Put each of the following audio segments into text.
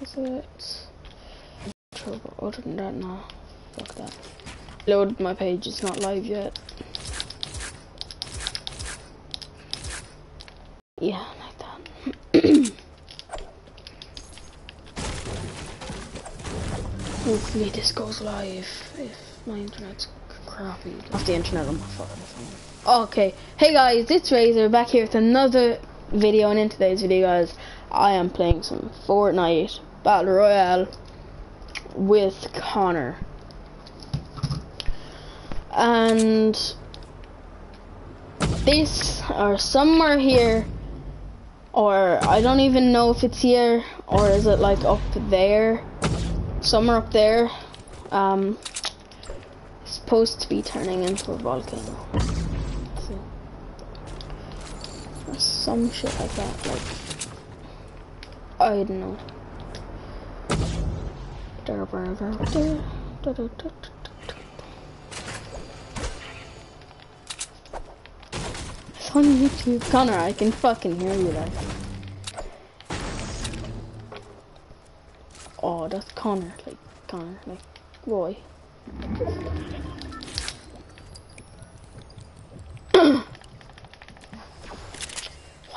Is it? Other than that, no. Fuck that. Load my page, it's not live yet. Yeah, like that. Hopefully this goes live if my internet's crappy. Off the internet on my phone. Okay, hey guys, it's Razor back here with another video and in today's video guys, I am playing some Fortnite Battle Royale with Connor. And this or somewhere here or I don't even know if it's here or is it like up there? Somewhere up there um supposed to be turning into a volcano. Some shit like that like I don't know it's on YouTube Connor I can fucking hear you like Oh, that's Connor, like Connor, like Roy. Why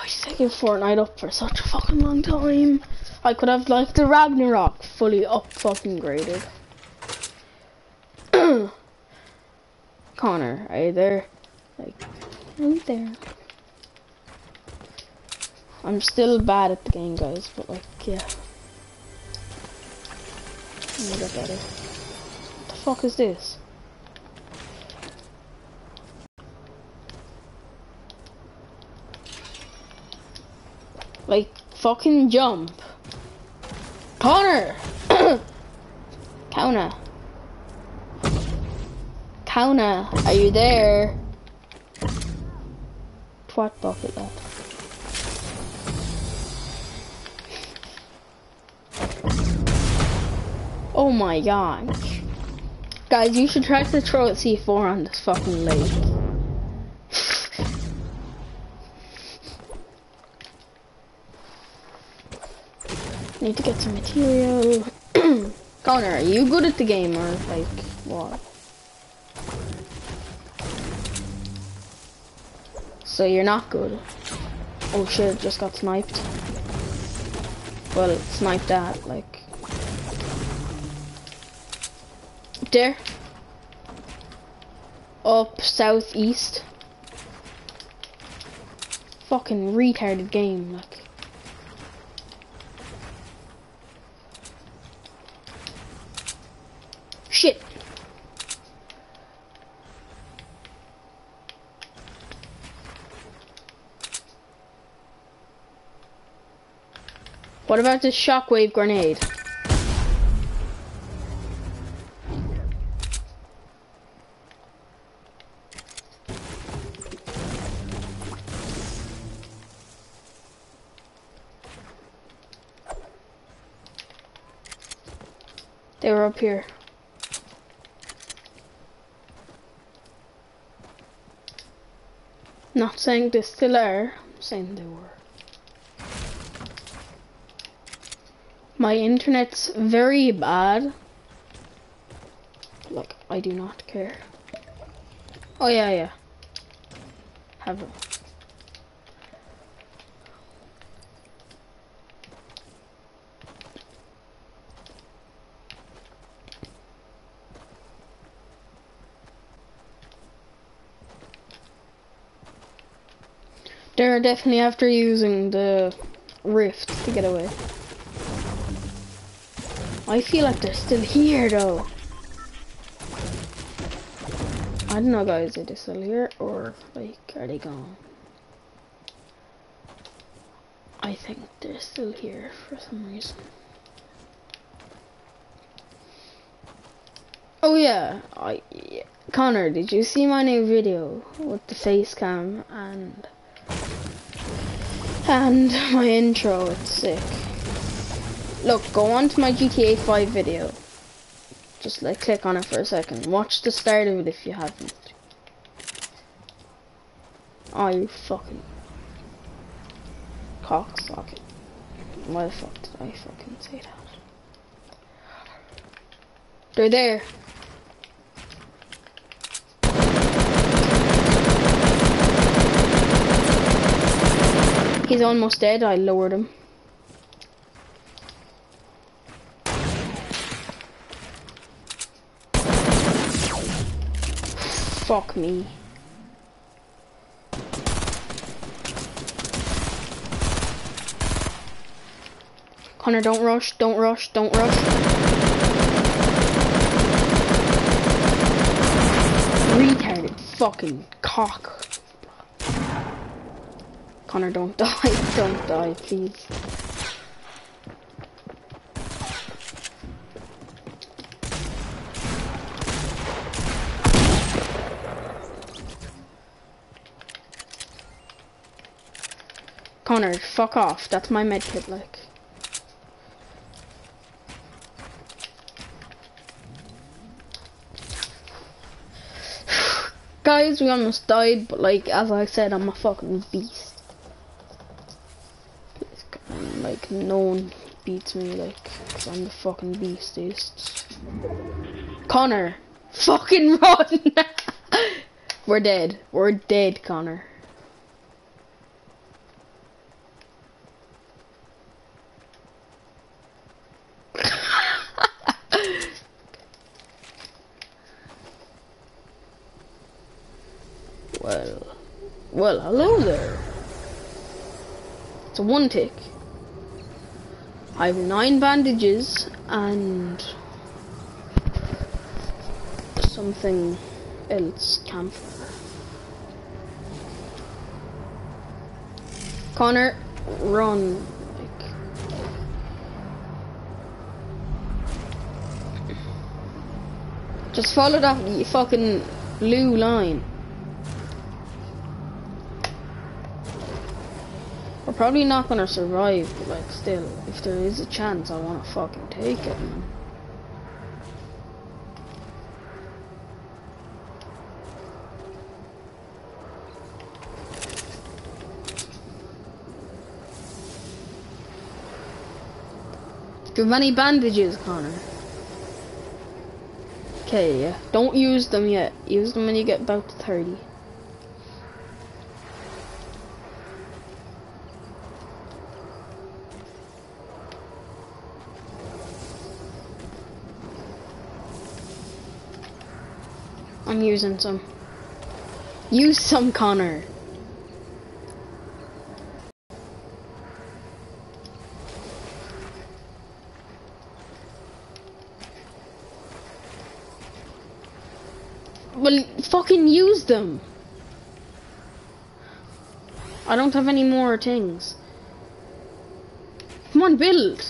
is taking Fortnite up for such a fucking long time? I could have like the Ragnarok fully up fucking graded. Connor, are you there? Like, you there? I'm still bad at the game, guys, but like, yeah. Let me better. What the fuck is this? Like, fucking jump. Connor! Kauna. Connor, are you there? Twat bucket lad. Oh my gosh. Guys, you should try to throw at C4 on this fucking lake. Need to get some material. Connor, are you good at the game or like what? So you're not good. Oh shit, just got sniped. Well, sniped at, like. there. Up southeast. Fucking retarded game, like. Shit. What about this shockwave grenade? They were up here. Not saying they still are, I'm saying they were. My internet's very bad. Like, I do not care. Oh yeah, yeah. Have a They're definitely after using the rift to get away. I feel like they're still here though. I don't know guys, are they still here or like are they gone? I think they're still here for some reason. Oh yeah, I yeah. Connor, did you see my new video with the face cam and and my intro, it's sick. Look, go on to my GTA 5 video. Just like click on it for a second. Watch the start of it if you haven't. Oh, you fucking cocksocket. Why the fuck did I fucking say that? They're there. He's almost dead. I lowered him. Fuck me. Connor, don't rush, don't rush, don't rush. Retarded fucking cock. Connor, don't die, don't die, please. Connor, fuck off. That's my medkit, like. Guys, we almost died, but like, as I said, I'm a fucking beast. Like, no one beats me, like, cause I'm the fucking beastiest. Connor, fucking run! We're dead. We're dead, Connor. Well, well, hello there. It's a one tick. I have nine bandages and something else campfire. Connor, run. Just follow that fucking blue line. Probably not gonna survive, but like still, if there is a chance, I wanna fucking take it, man. Do you have any bandages, Connor? Okay, yeah. Don't use them yet. Use them when you get about to 30. I'm using some. Use some, Connor. Well, fucking use them. I don't have any more things. Come on, build.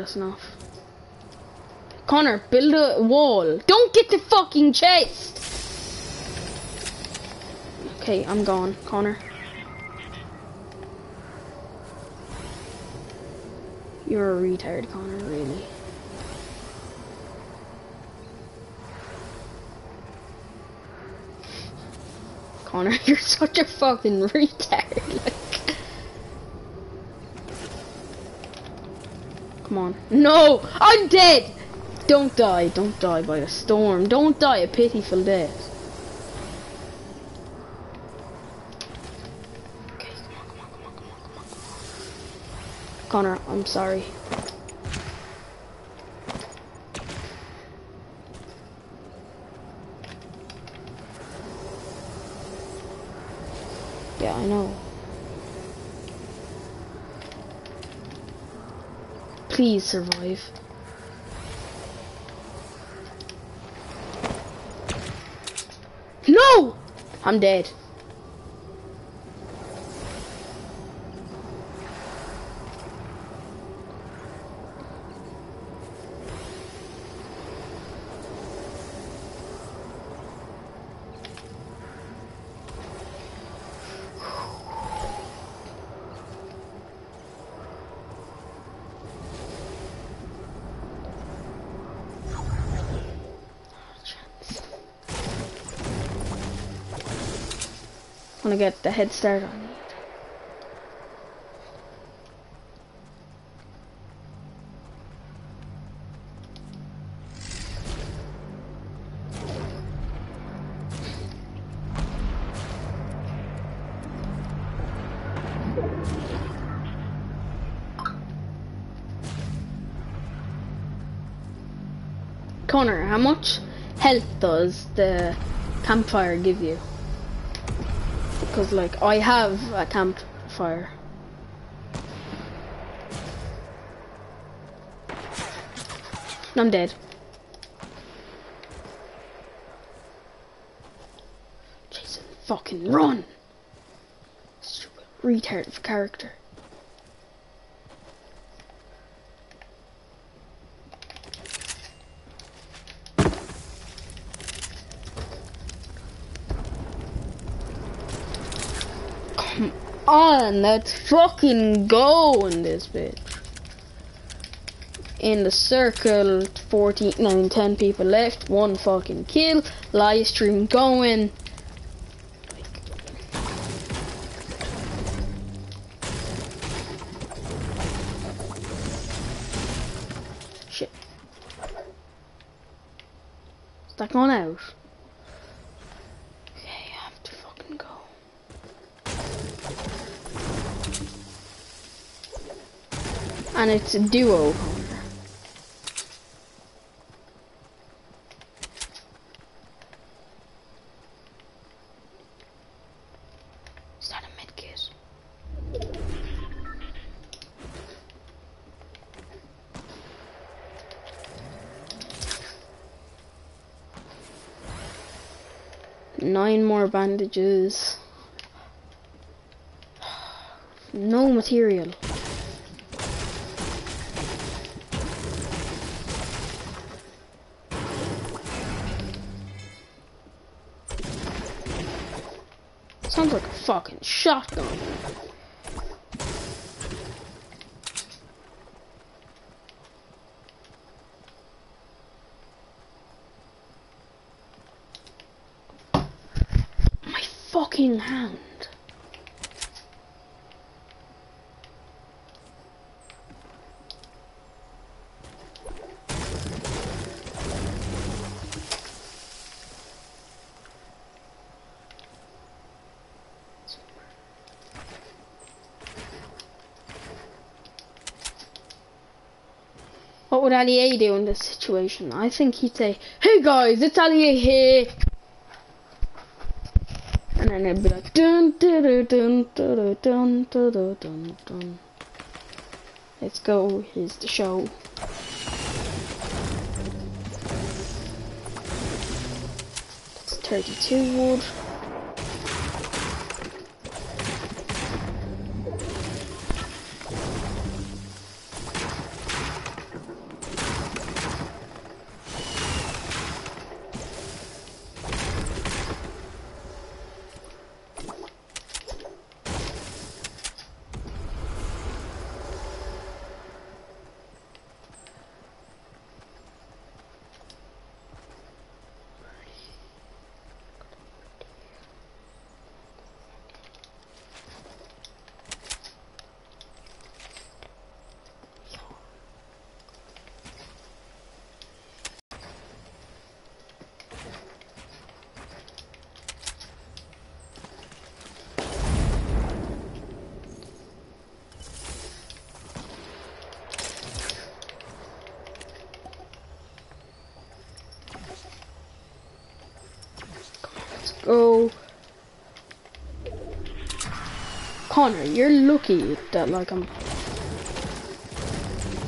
That's enough. Connor, build a wall. Don't get the fucking chest! Okay, I'm gone, Connor. You're a retard, Connor, really. Connor, you're such a fucking retard. Come on. No! I'm dead! Don't die. Don't die by a storm. Don't die a pitiful death. Connor, I'm sorry. Yeah, I know. Please survive. No! I'm dead. gonna get the head start on it. Connor, how much health does the campfire give you? Because, like, I have a campfire. I'm dead. Jason, fucking run! Stupid retard of character. Come on, let's fucking go in this bitch. In the circle 14 9 10 people left one fucking kill live stream going shit is that going out okay I have to fucking go and it's a duo Nine more bandages. No material. Fucking shotgun. fucking hand. What would do in this situation? I think he'd say, Hey guys, it's Ali here and then it'd be like dun dun dun dun dun dun dun dun dun. Let's go. Here's the show. That's 32 wood. Go. Connor, you're lucky that like I'm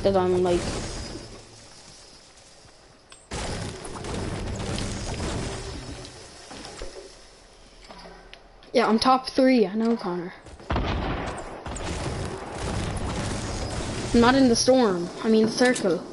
that I'm like Yeah, I'm top three, I know Connor. I'm not in the storm, I mean the circle.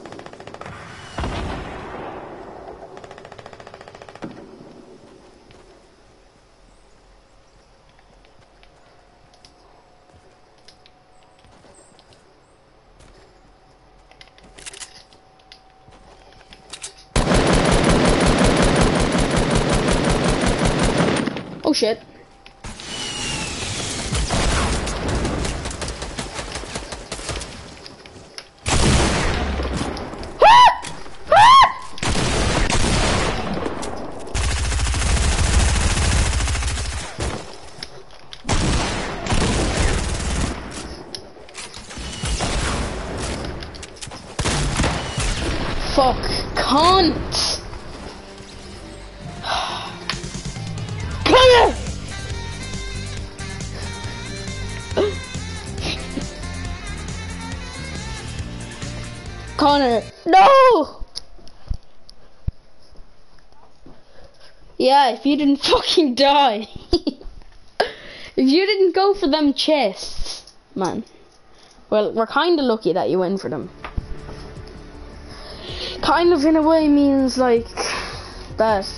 Connor, no! Yeah, if you didn't fucking die. if you didn't go for them chests, man. Well, we're kind of lucky that you went for them. Kind of in a way means like that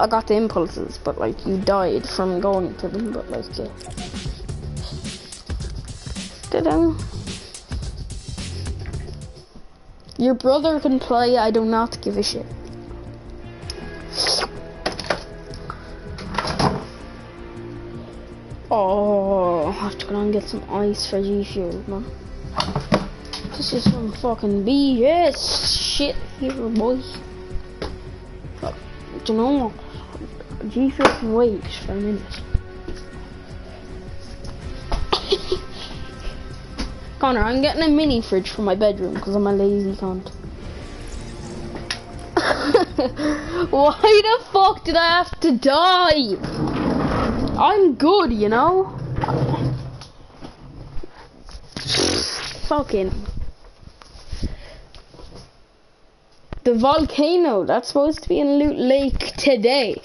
I got the impulses, but like you died from going for them, but like yeah. Your brother can play, I do not give a shit. Oh, I have to go and get some ice for G Fuel, man. This is some fucking BS shit here, boy. Do you know, what? G Fuel can wait for a minute. Connor, I'm getting a mini fridge for my bedroom because I'm a lazy cunt. Why the fuck did I have to die? I'm good, you know? Fucking. The volcano, that's supposed to be in Loot Lake today.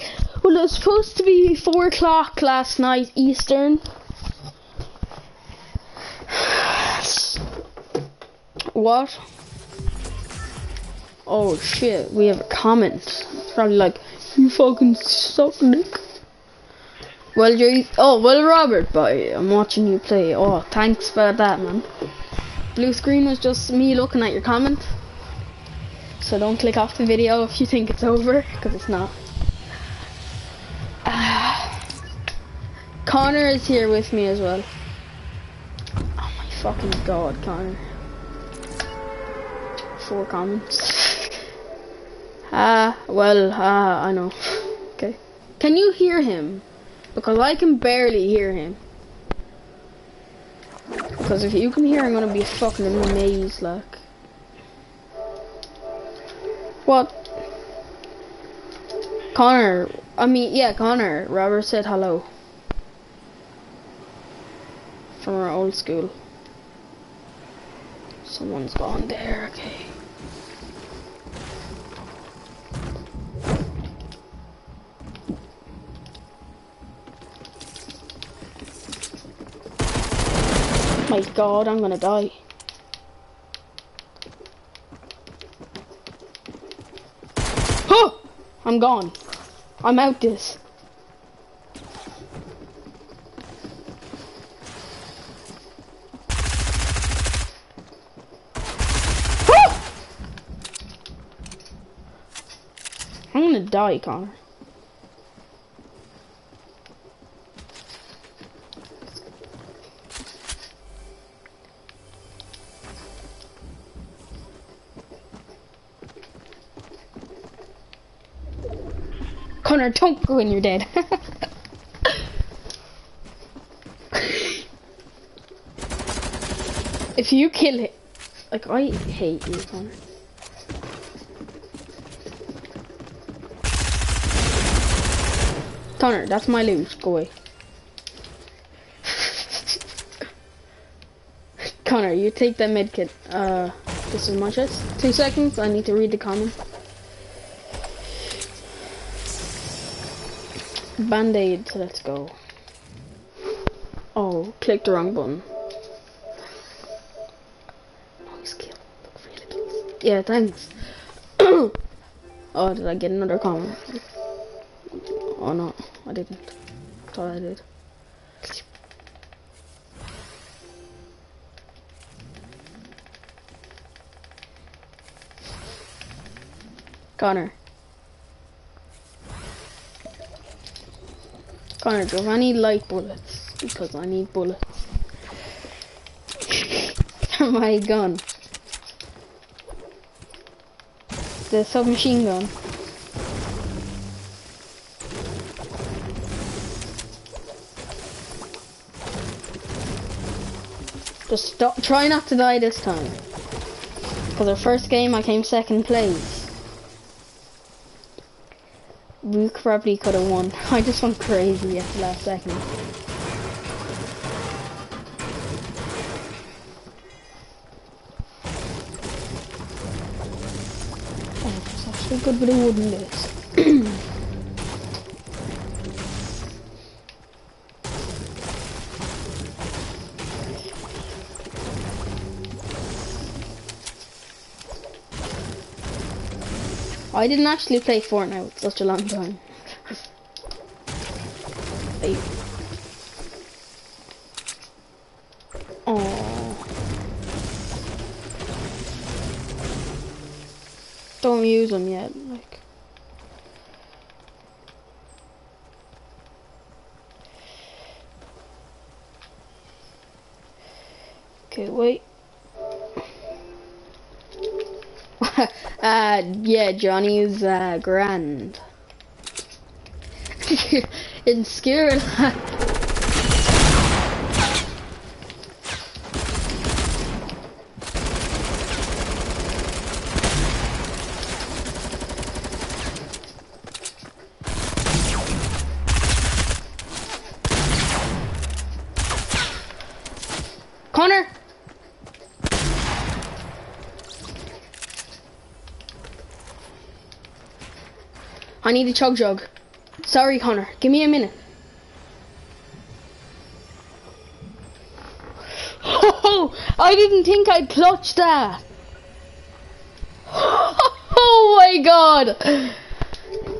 Well, it was supposed to be 4 o'clock last night, Eastern. What? Oh shit, we have a comment. It's probably like, you fucking suck dick. Well, you oh, well, Robert, boy, I'm watching you play. Oh, thanks for that, man. Blue screen was just me looking at your comment. So don't click off the video if you think it's over, because it's not. Connor is here with me as well. Fucking god, Connor four comments. Ah, uh, well, ah, uh, I know. Okay. Can you hear him? Because I can barely hear him. Because if you can hear, I'm gonna be fucking amazed, like. What? Connor, I mean, yeah, Connor. Robert said hello. From our old school. Someone's gone there, okay. my god, I'm gonna die. Oh! I'm gone. I'm out this. I'm gonna die, Connor. Connor, don't go in, you're dead. if you kill it, like I hate you, Connor. Connor, that's my loot. Go away. Connor, you take that medkit. Uh, this is my chest. Two seconds. I need to read the comment. Band-aid, let's go. Oh, click the wrong button. Yeah, thanks. oh, did I get another comment? Oh no, I didn't. Thought I did. Connor. Connor, do I need light bullets? Because I need bullets. My gun. The submachine gun. Just stop, try not to die this time. Because our first game I came second place. We probably could have won. I just went crazy at the last second. Oh, it's actually good with a wooden disc. I didn't actually play Fortnite for such a long time. Don't use them yet, uh, yeah, Johnny's, uh, grand. In scared. Connor! I need a chug jug. Sorry, Connor. Give me a minute. Oh, I didn't think I'd clutch that. Oh my god.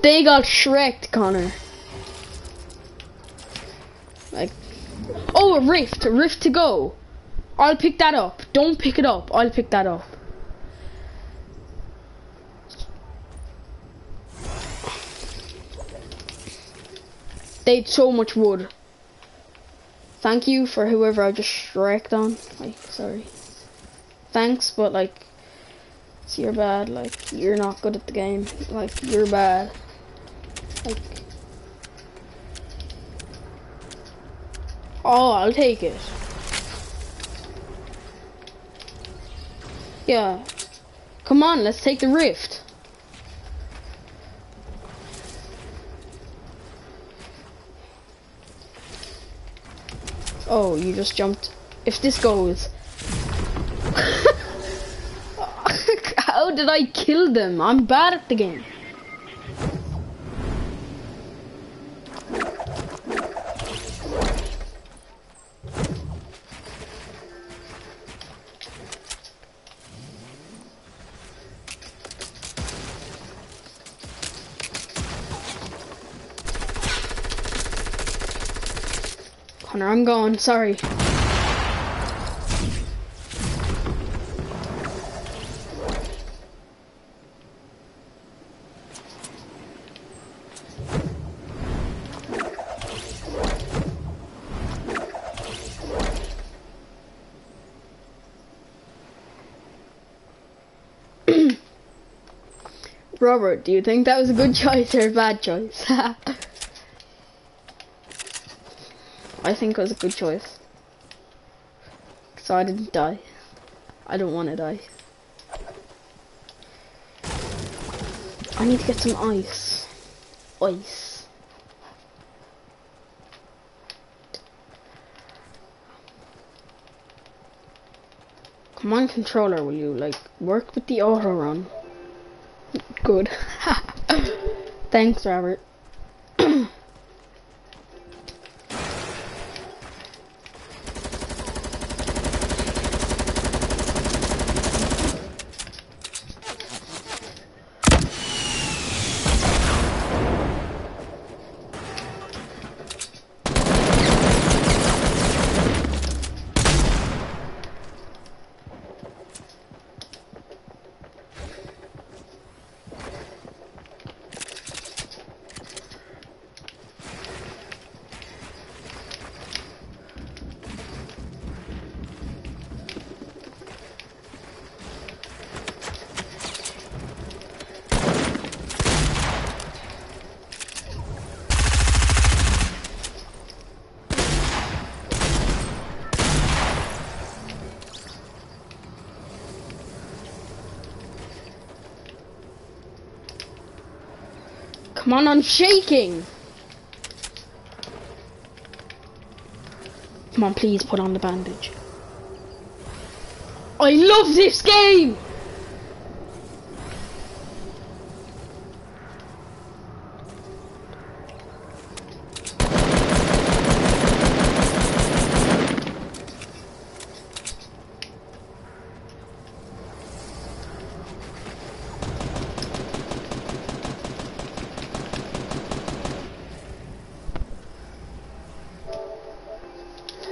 They got shreked, Connor. Like, oh, a rift, a rift to go. I'll pick that up. Don't pick it up. I'll pick that up. They so much wood. Thank you for whoever I just wrecked on. Like, sorry. Thanks, but like, it's you're bad. Like, you're not good at the game. Like, you're bad. Like, oh, I'll take it. Yeah. Come on, let's take the rift. Oh, you just jumped. If this goes... How did I kill them? I'm bad at the game. Connor, I'm going. Sorry. Robert, do you think that was a good choice or a bad choice? I think it was a good choice. So I didn't die. I don't want to die. I need to get some ice. Ice. Come on, controller, will you, like, work with the auto run? Good. Thanks, Robert. Come on, I'm shaking. Come on, please put on the bandage. I love this game!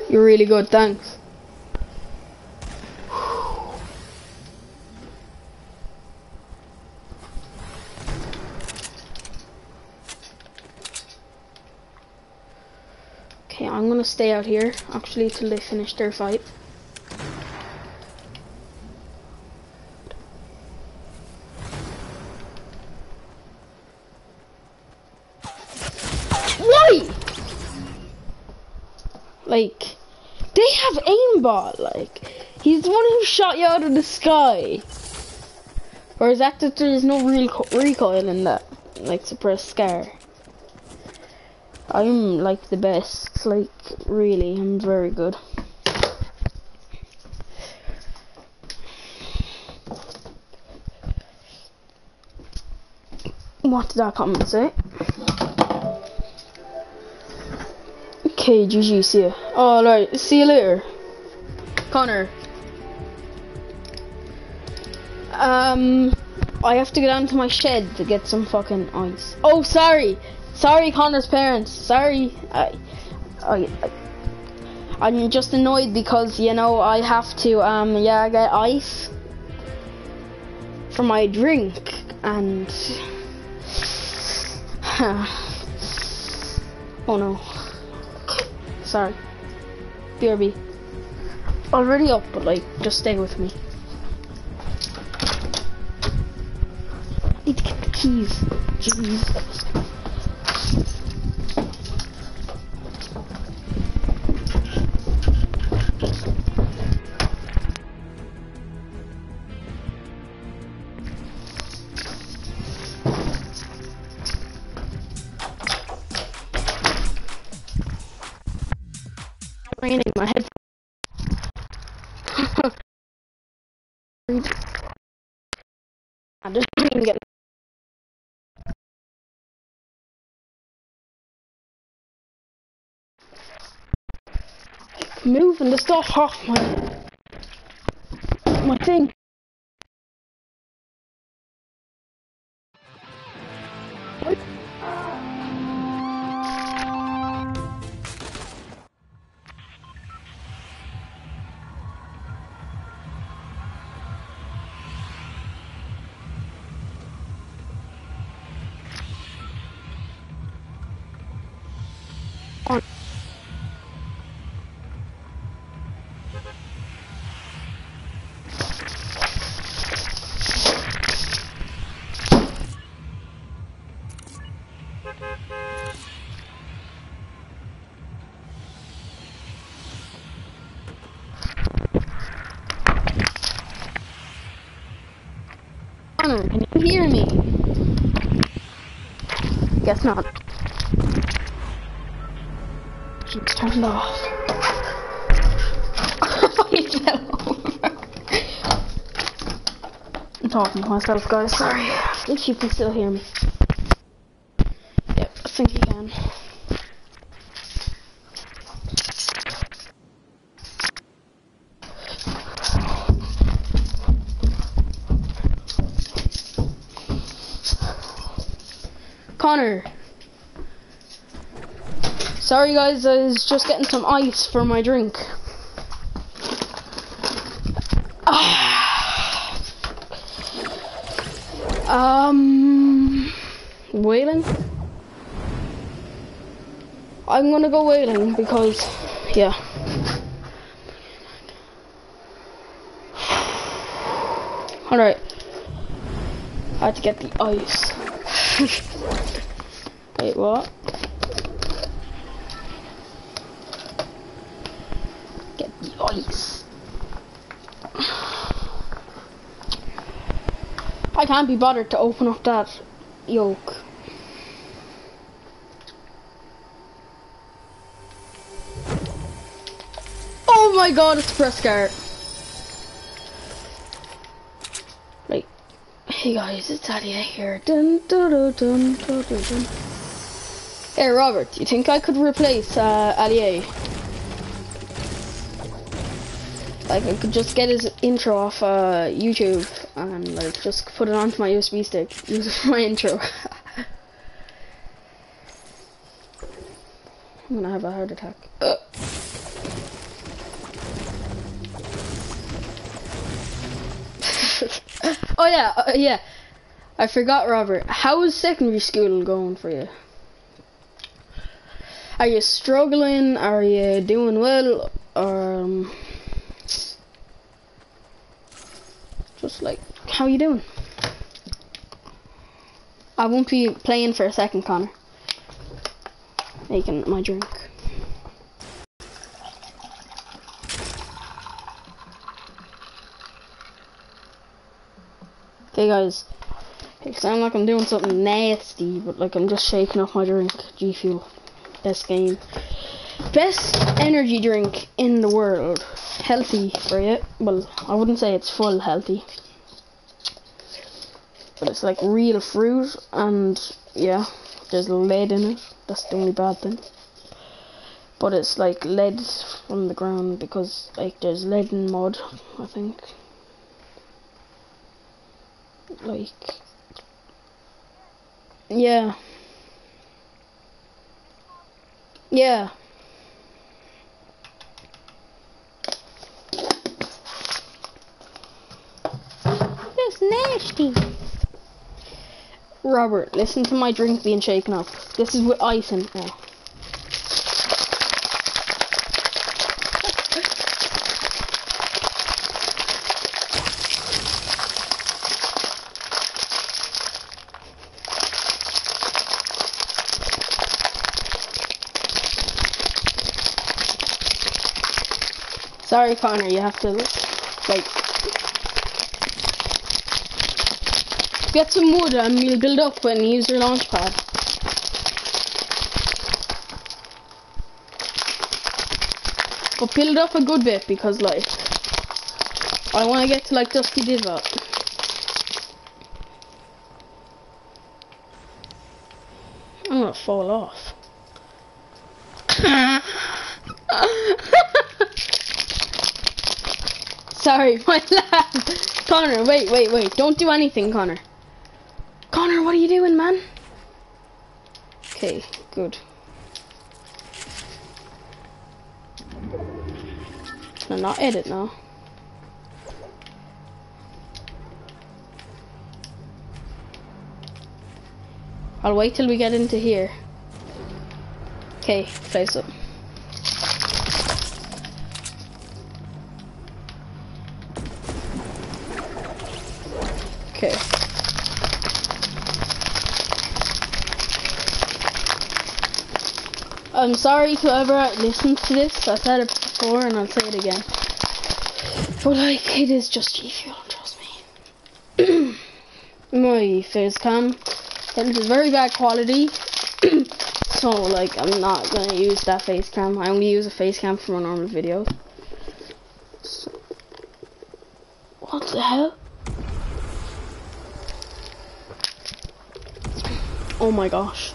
You're really good, thanks. Okay, I'm gonna stay out here, actually, till they finish their fight. Like, he's the one who shot you out of the sky. Or is that that there's no real recoil in that, like, suppressed scar? I'm like the best, like really, I'm very good. What did that comment say? Okay, GG, see ya. Alright, see you later. Connor. Um, I have to go down to my shed to get some fucking ice. Oh, sorry. Sorry, Connor's parents. Sorry. I, I, I, am just annoyed because, you know, I have to, um, yeah, get ice for my drink. And, oh no. Sorry. BRB. Already up, but like, just stay with me. I need to get the keys. Jeez. Get. Moving the stuff off my my thing. Guess not. It's turned off. I'm talking to myself, guys. Sorry. If you can still hear me. Yep, I think you can. Sorry guys, I was just getting some ice for my drink. um, whaling? I'm gonna go whaling because, yeah. Alright. I had to get the ice. Wait, what? Get the ice. I can't be bothered to open up that yoke. Oh my god, it's press card. Like, hey guys, it's Ali-A here. Dun, dun, dun, dun, dun, dun. Hey, Robert, you think I could replace uh, Ali-A? Like, I could just get his intro off uh, YouTube and, like, just put it onto my USB stick. Use it for my intro. I'm gonna have a heart attack. Uh. oh yeah, uh, yeah. I forgot, Robert. How is secondary school going for you? Are you struggling? Are you doing well? Um, just like how you doing? I won't be playing for a second, Connor. Making my drink. Okay, guys. It sounds like I'm doing something nasty, but like I'm just shaking off my drink. G Fuel. Best game. Best energy drink in the world. Healthy for you. Well, I wouldn't say it's full healthy. But it's like real fruit and yeah, there's lead in it. That's the only bad thing. But it's like lead from the ground because like there's lead in mud, I think. Like yeah. Yeah. That's nasty. Robert, listen to my drink being shaken up. This is with ice in it now. Sorry, Connor, you have to, like, get some wood and we'll build up when you use your launch pad. But build up a good bit because, like, I want to get to, like, Dusty Divot. I'm gonna fall off. Sorry, my lad. Connor, wait, wait, wait. Don't do anything, Connor. Connor, what are you doing, man? Okay, good. Can I not edit now? I'll wait till we get into here. Okay, place it. I'm sorry whoever listens to this. I said it before and I'll say it again. But like, it is just G Fuel, trust me. My face cam. It is very bad quality. so like, I'm not gonna use that face cam. I only use a face cam for my normal videos. So, what the hell? Oh my gosh.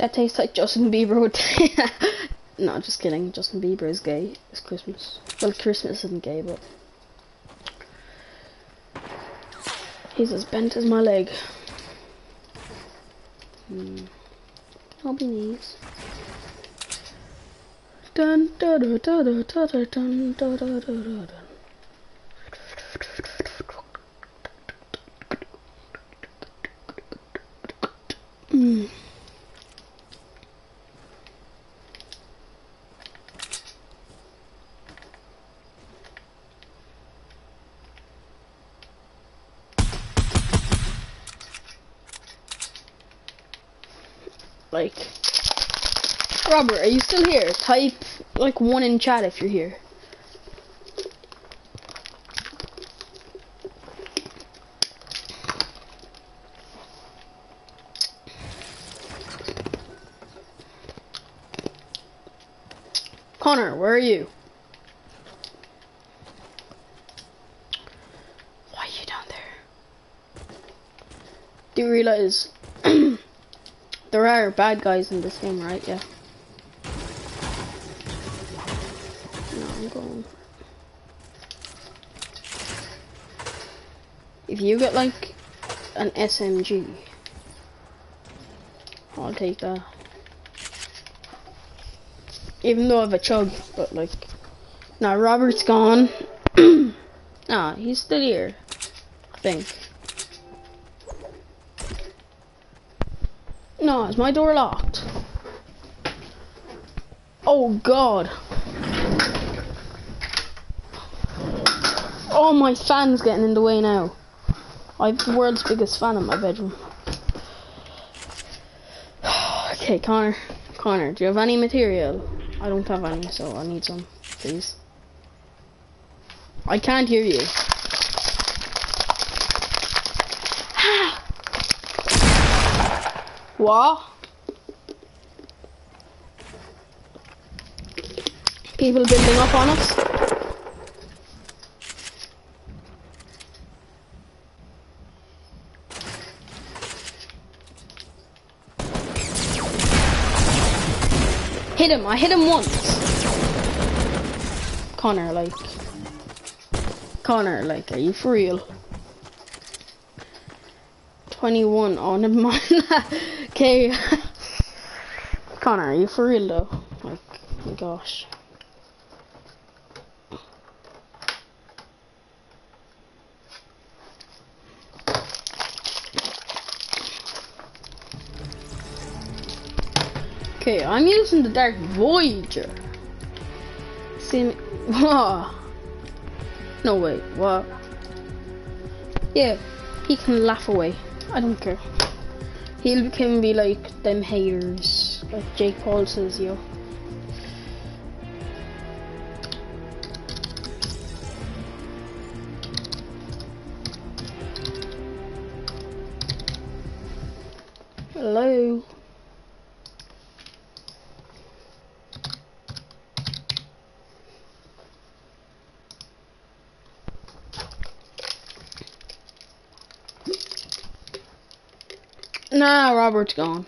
That tastes like Justin Bieber would. no, just kidding. Justin Bieber is gay. It's Christmas. Well, Christmas isn't gay, but he's as bent as my leg. Hmm. Be knees. Dun da da da da da da dun da da Robert, are you still here? Type like one in chat if you're here. Connor, where are you? Why are you down there? Do you realize there are bad guys in this game, right? Yeah. No, I'm going. You get like an SMG, I'll take that. Even though I have a chug, but like, now Robert's gone. Nah, he's still here. I think. No, is my door locked? Oh god. Oh, my fan's getting in the way now. I have the world's biggest fan in my bedroom. okay, Connor. Connor, do you have any material? I don't have any, so I need some, please. I can't hear you. what? People building up on us? Hit him, I hit him once. Connor, like. Connor, like, are you for real? 21, oh, never mind. okay. Connor, are you for real though? Like, my gosh. Okay, I'm using the Dark Voyager. See? Whoa. No, wait, what? Yeah, he can laugh away. I don't care. He can be like them haters, like Jake Paul says, yo. Robert's gone.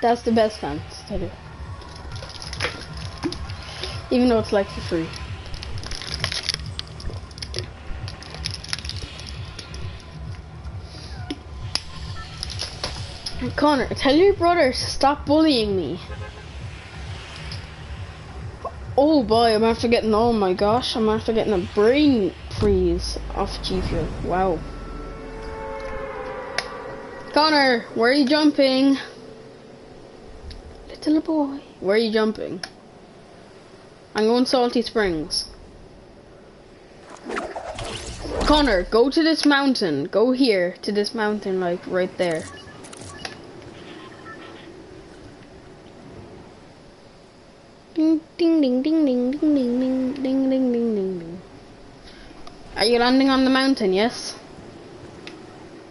That's the best fence to do. Even though it's like for free. Connor, tell your brother to stop bullying me. Oh boy, I'm after getting, oh my gosh, I'm after getting a brain freeze off G Fuel. Wow. Connor, where are you jumping? Little boy, where are you jumping? I'm going Salty Springs. Connor, go to this mountain. Go here to this mountain, like right there. Ding ding ding ding ding ding ding ding ding ding ding ding ding. Are you landing on the mountain? Yes.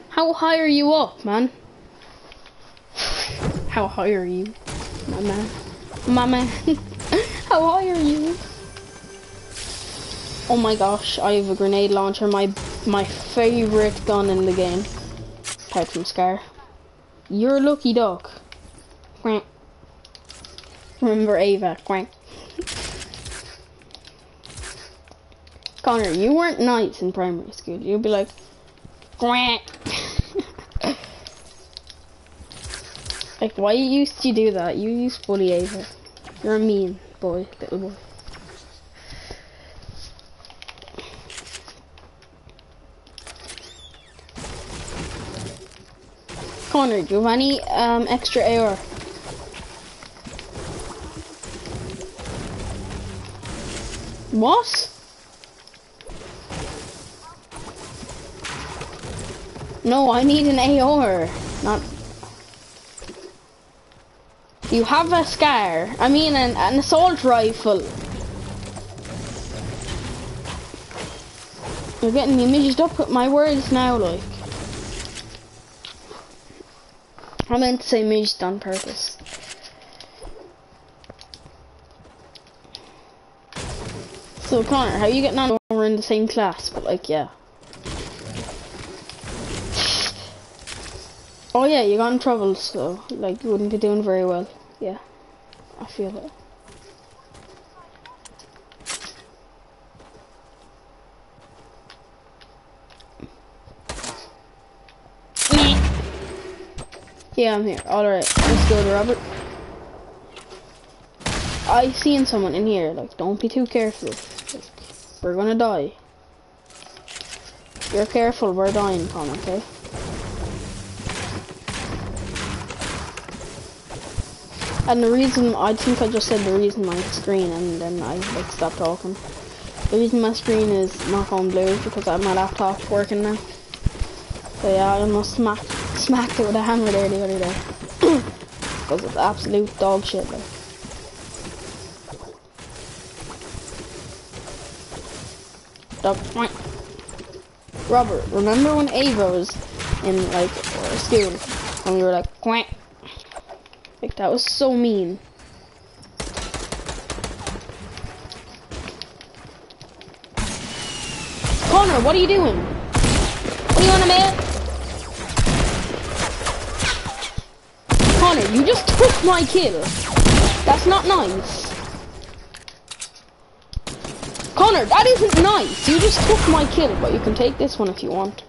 How high are you up, man? How high are you, my man? My man. How high are you? Oh my gosh, I have a grenade launcher, my my favorite gun in the game. Apart from Scar. You're a lucky duck. Quack. Remember Ava, quack. Connor, you weren't nice in primary school. You'd be like, quack. like, why you used you do that? You used bully Ava. You're mean boy, little boy. Connor, do you have any um, extra air? What? No, I need an AR, not you have a scar. I mean, an, an assault rifle. You're getting me mixed up with my words now, like. I meant to say mixed on purpose. So Connor, how are you getting on? We're in the same class, but like, yeah. Oh yeah, you got in trouble, so like you wouldn't be doing very well. Yeah, I feel it. Yeah, I'm here. Alright, let's go to Robert. I seen someone in here, like, don't be too careful. Like, we're gonna die. You're careful, we're dying, Connor, okay? And the reason, I think I just said the reason my screen and then I like stopped talking. The reason my screen is not on blue is because I have my laptop working now. So yeah, I almost smacked, smacked it with a hammer there the other day. because it's absolute dog shit like. Robert, remember when Ava was in like school and we were like quack like that was so mean. Connor, what are you doing? What do you want, man? Connor, you just took my kill. That's not nice. Connor, that isn't nice. You just took my kill, but you can take this one if you want.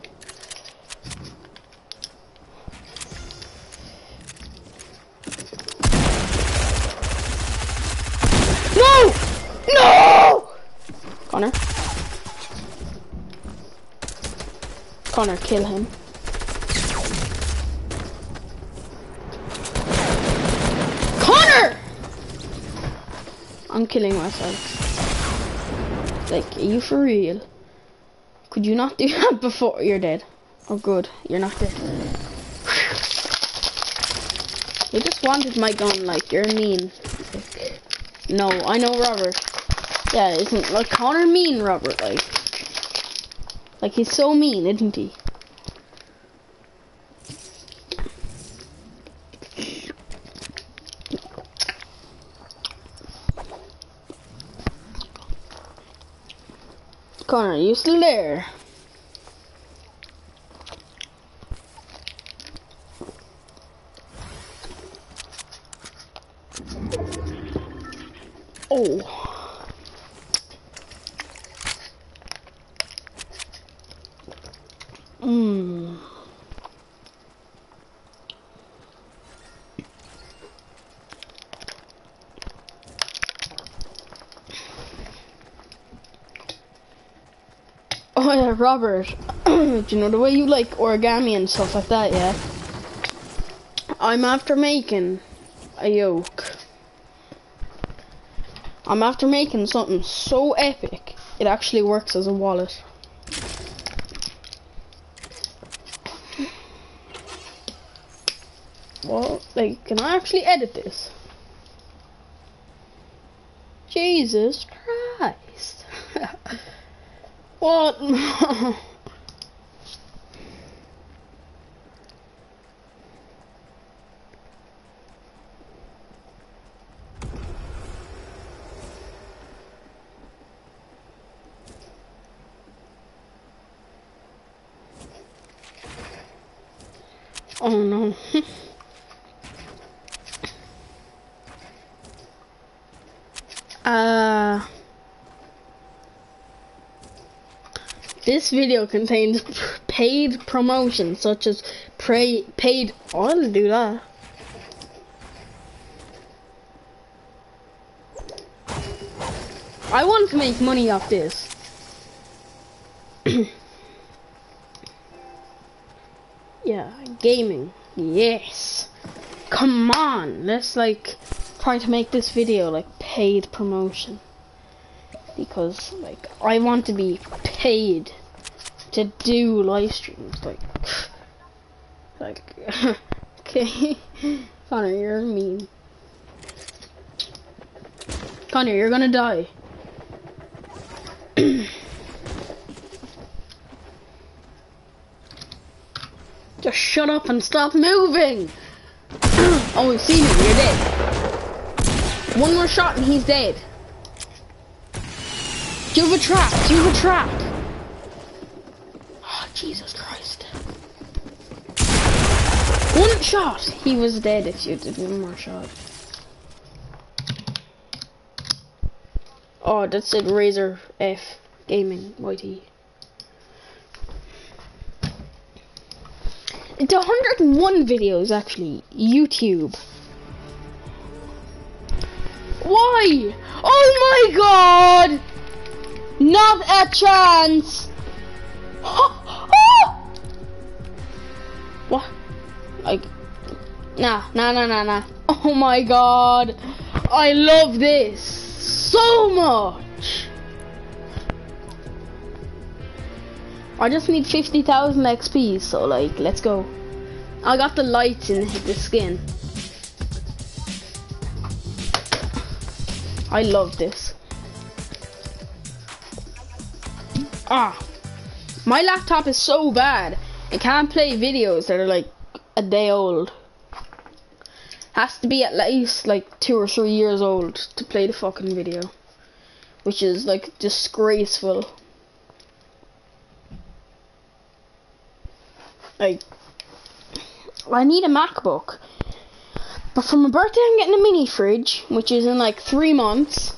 No! No! Connor. Connor, kill him. Connor! I'm killing myself. Like, are you for real? Could you not do that before you're dead? Oh good, you're not dead. You just wanted my gun, like, you're mean. Like, no, I know Robert. Yeah, isn't, like, Connor mean, Robert, like. Like, he's so mean, isn't he? Connor, are you still there? Oh. Mmm. Oh yeah, Robert. Do you know the way you like origami and stuff like that, yeah? I'm after making a yoke. I'm after making something so epic, it actually works as a wallet. Well, like, can I actually edit this? Jesus. What? oh no. uh This video contains paid promotions such as pray paid. Oh, I'll do that. I want to make money off this. yeah, gaming. Yes. Come on, let's like try to make this video like paid promotion because like I want to be paid to do live streams like like okay. Connor you're mean. Connor you're gonna die. Just shut up and stop moving! Oh you see me you're dead. One more shot and he's dead. You have a trap! You have a trap! Oh, Jesus Christ. One shot! He was dead if you did one more shot. Oh, that said Razor F Gaming YT. It's 101 videos actually. YouTube. Why? Oh my god! Not a chance! what? Like, nah, nah, nah, nah, nah. Oh my god! I love this so much! I just need 50,000 XP, so like, let's go. I got the lights in the skin. I love this. Ah, my laptop is so bad. It can't play videos that are like a day old. Has to be at least like two or three years old to play the fucking video. Which is like disgraceful. Like, I need a MacBook. But for my birthday, I'm getting a mini fridge, which is in like three months.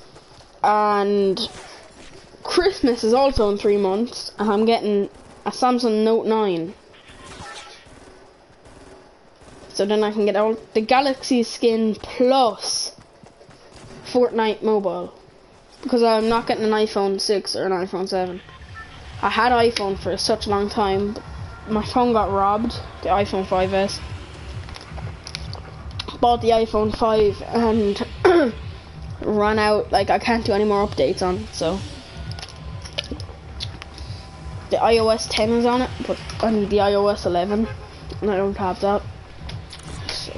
And Christmas is also in three months. And I'm getting a Samsung Note 9. So then I can get all the Galaxy skin plus Fortnite mobile. Because I'm not getting an iPhone 6 or an iPhone 7. I had iPhone for such a long time. my phone got robbed. The iPhone 5S bought the iPhone 5 and run out, like I can't do any more updates on it, so. The iOS 10 is on it, but I need the iOS 11, and I don't have that. So.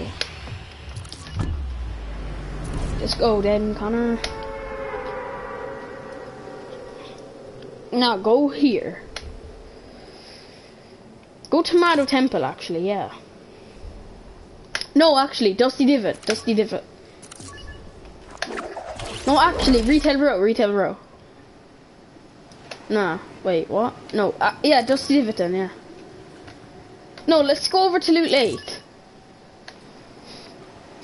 Just go then, Connor. Now go here. Go to Tomato Temple, actually, yeah. No, actually, Dusty Divot, Dusty Divot. No, actually, Retail Row, Retail Row. Nah, wait, what? No, uh, yeah, Dusty Divot then, yeah. No, let's go over to Loot Lake.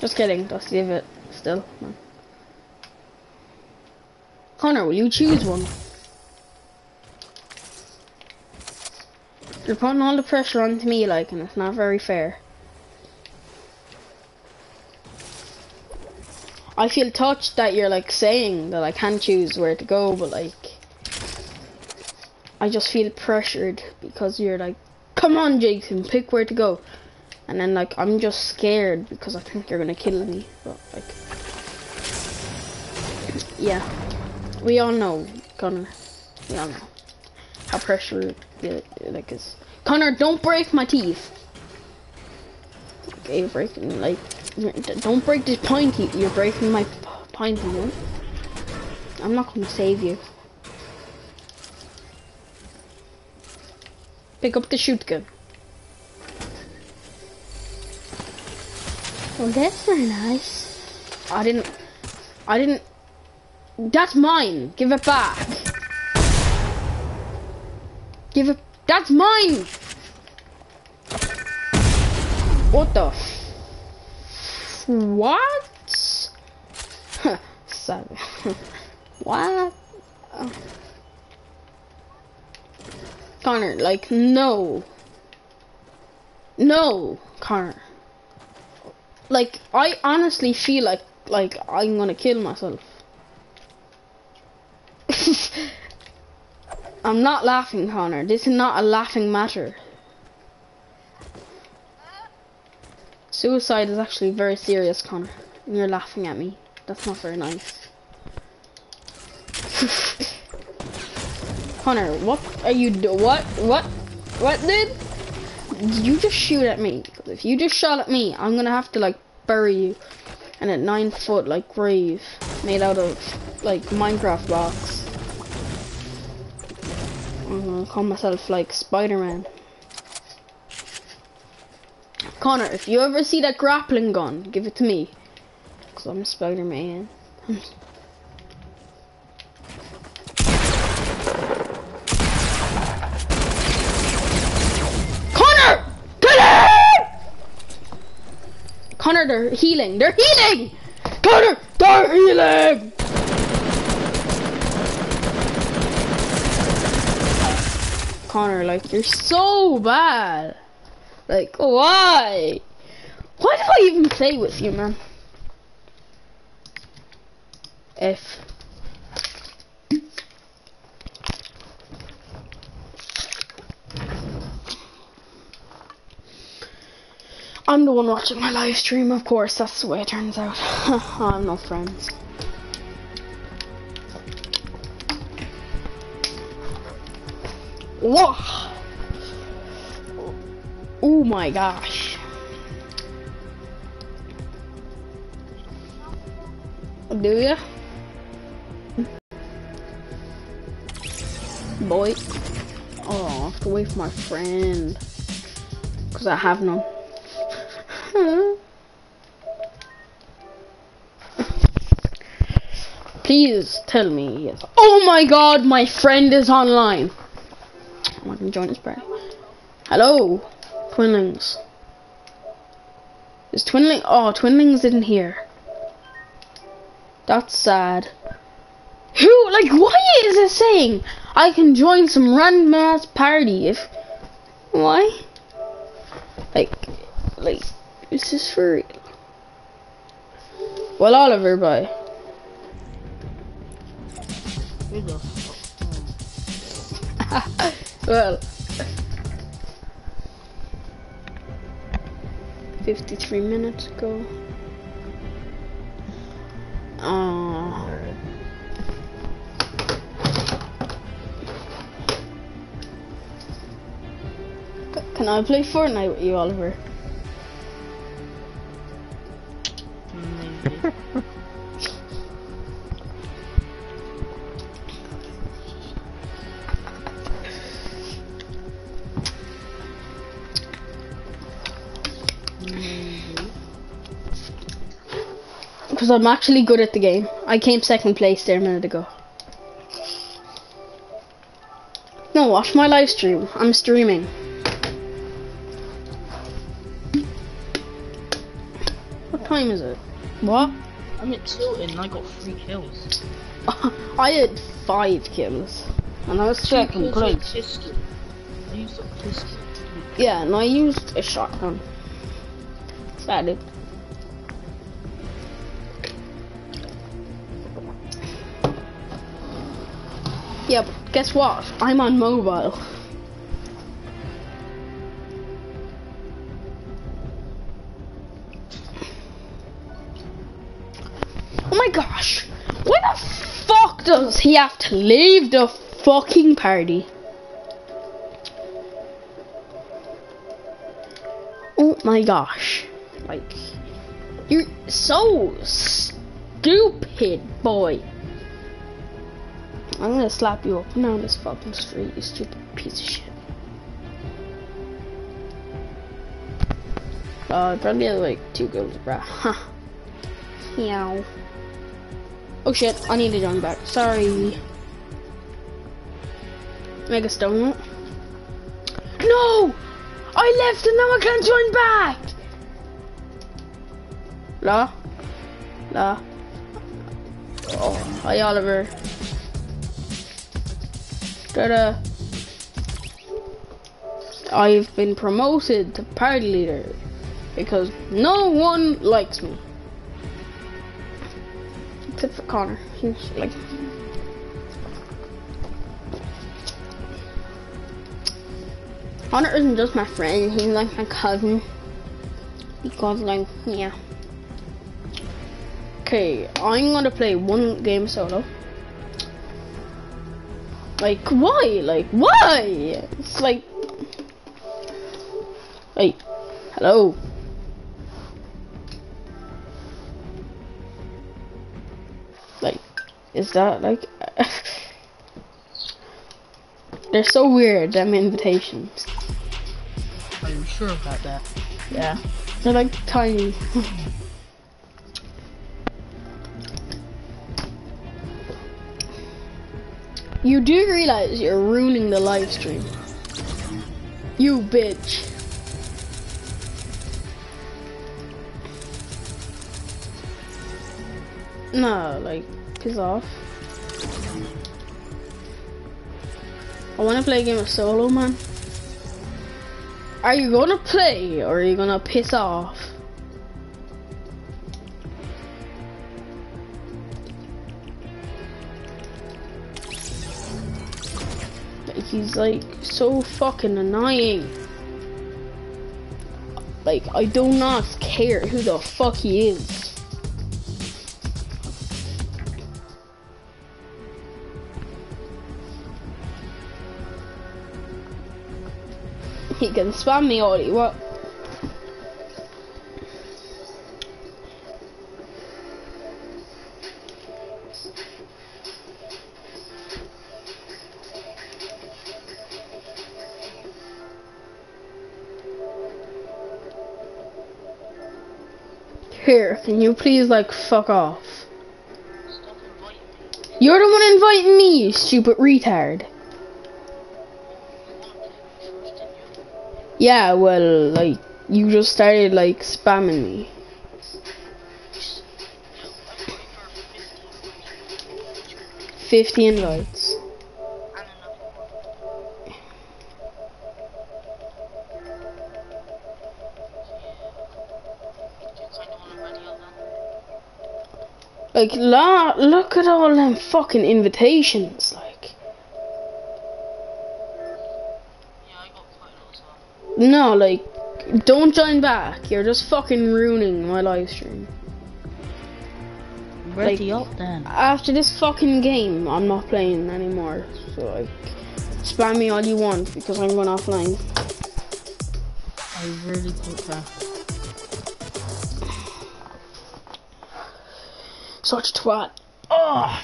Just kidding, Dusty it still. No. Connor, will you choose one? You're putting all the pressure onto me, like, and it's not very fair. I feel touched that you're like saying that I can't choose where to go, but like I just feel pressured because you're like, come on, Jason, pick where to go, and then like I'm just scared because I think you're gonna kill me. But like, yeah, we all know, Connor. We all know how pressure it, like is. Connor, don't break my teeth. Okay, breaking like don't break this pointy. You're breaking my pointy one. I'm not gonna save you. Pick up the shotgun. Well, that's very nice. I didn't. I didn't. That's mine. Give it back. Give it. That's mine. What the? What? Seven. what? Connor, like, no. No, Connor. Like, I honestly feel like, like, I'm gonna kill myself. I'm not laughing, Connor. This is not a laughing matter. Suicide is actually very serious, Connor. You're laughing at me. That's not very nice. Connor, what are you do? What? What? What, dude? You just shoot at me. If you just shot at me, I'm gonna have to like bury you in a nine foot like grave made out of like Minecraft blocks. I'm gonna call myself like Spider-Man. Connor, if you ever see that grappling gun, give it to me. Because I'm Spider-Man. Connor! Get They're healing. They're healing! Connor, they're healing! Connor, like, you're so bad. Like, why? Why do I even play with you, man? F. I'm the one watching my live stream, of course, that's the way it turns out. I'm no friends. Whoa! Oh my gosh. Do ya? Boy. Oh, I have to wait for my friend. Because I have none. Mm-hmm. Please tell me yes. Oh my god, my friend is online. I want to join his party. Hello, Twinlings. Is Twinling? Oh, Twinlings isn't here. That's sad. Who? Like, why is it saying I can join some random ass party if? Why? Like, like, is this for real? Well, Oliver, bye. well, 53 minutes ago. Uh, can I play Fortnite with you, Oliver? Because I'm actually good at the game. I came second place there a minute ago. No, watch my live stream. I'm streaming. What time is it? What? I'm at Tilton and I got three kills. I had five kills. And I was second place. pistol. I used a pistol. Yeah, and I used a shotgun. Sad it. Yeah, guess what? I'm on mobile. Oh my gosh! Why the fuck does he have to leave the fucking party? Oh my gosh. Like, you're so stupid, boy. I'm gonna slap you up and down this fucking street, you stupid piece of shit. Uh, probably have like two goals, bruh. Huh. Meow. Oh shit, I need to join back. Sorry. Mega Stone. No! I left and now I can't join back! La? La? Oh, hi Oliver. Ta-da. I've been promoted to party leader because no one likes me. Except for Connor. He's like Connor isn't just my friend, he's like my cousin. Because like yeah. Okay, I'm gonna play one game solo. Like why? Like why? It's like Hey, hello. Is that like They're so weird, them invitations. Are you sure about that? Yeah. They're like tiny. you do realize you're ruining the live stream. You bitch. No, like, piss off. I wanna play a game of solo, man. Are you gonna play or are you gonna piss off? Like, he's like so fucking annoying. Like, I do not care who the fuck he is. Can spam me all he wants. Here, can you please like fuck off? Stop inviting me. You're the one inviting me, you stupid retard. Yeah, well, like, you just started like spamming me. Just- Yeah, I'm waiting for 50 50 invites. Like, la, look at all them fucking invitations. No, like, don't join back. You're just fucking ruining my live stream. Ready up then. After this fucking game, I'm not playing anymore. So, like, spam me all you want because I'm going offline. I really don't care. Such a twat. Oh.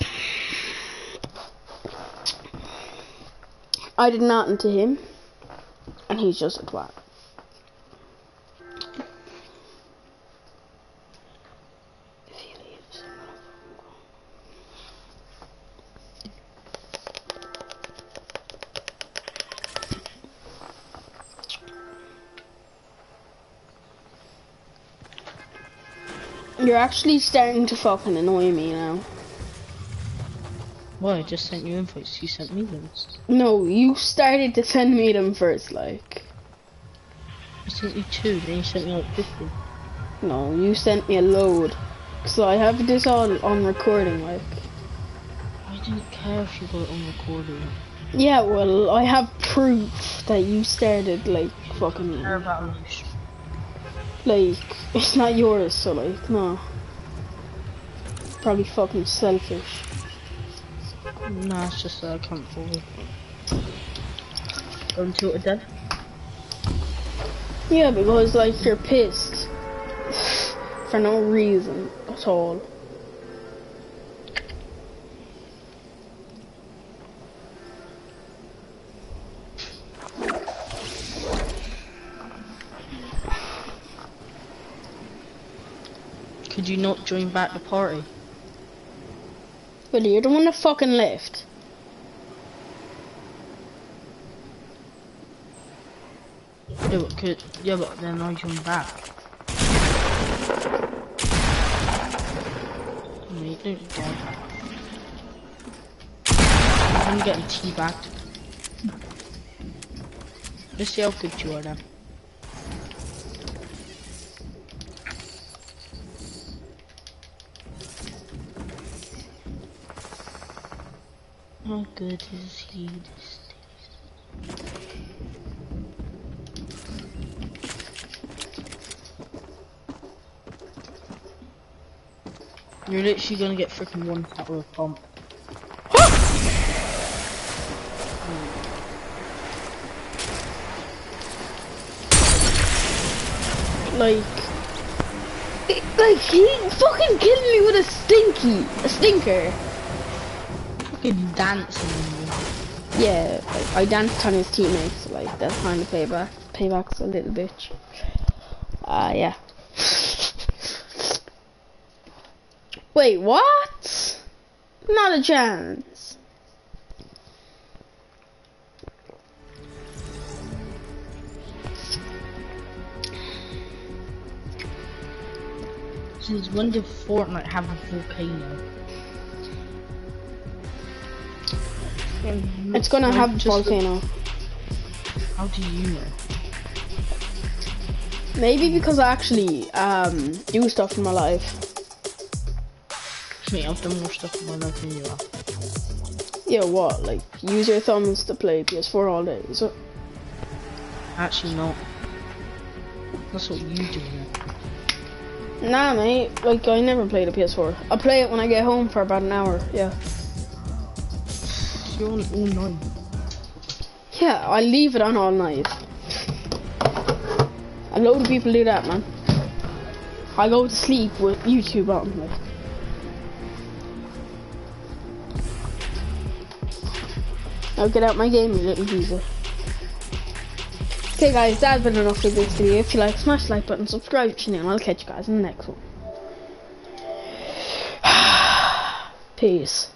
I did nothing to him, and he's just a twat. You're actually starting to fucking annoy me now. Why? I just sent you invites. You sent me them. No, you started to send me them first, like. I sent you two, then you sent me like 50. No, you sent me a load. So I have this all on recording, like. I didn't care if you got it on recording. Yeah, well, I have proof that you started, like, fucking. Care about. Like, it's not yours, so, like, no. Probably fucking selfish. Nah, it's just that I can't forward. Going to it then? Yeah, because, like, you're pissed. For no reason at all. Could you not join back the party? But you're the one that fucking left. Yeah, but could yeah, but then I join back. No, don't get. I'm getting teabagged. Let's see how good you are then. How good is he these days? You're literally gonna get freaking one tap with a pump. Like, it- like he fucking killed me with a stinky, a stinker. Fucking dancing. Yeah, like, I danced on his teammates, like that's kind of payback. Payback's a little bitch. Uh, yeah. Wait, what? Not a chance. Since when did Fortnite have a volcano? It's gonna like have a volcano. How do you know? Maybe because I actually um do stuff in my life. Mate, I've done more stuff in my life than you have. Yeah, what? Like use your thumbs to play PS4 all day. So Actually not. That's what you do. nah, mate. Like I never played a PS4. I play it when I get home for about an hour. Yeah. You're on all night. Yeah, I leave it on all night. A load of people do that, man. I go to sleep with YouTube on. Like. Now get out my game, you little geezer. Okay, guys, that's been enough for this video. If you like, smash the like button, subscribe to the and I'll catch you guys in the next one. Peace.